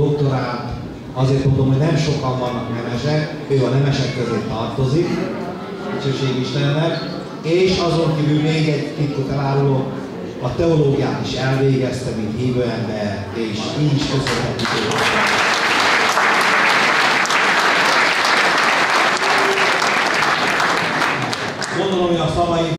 doktorát, azért mondom, hogy nem sokan vannak nemesek, ő a nemesek közé tartozik, dicsőség Istennek, és azon kívül még egy titkot elárulok, a teológiát is elvégezte, mint hívő ember, és így is köszönhetjük Gondolom, hogy a szavaim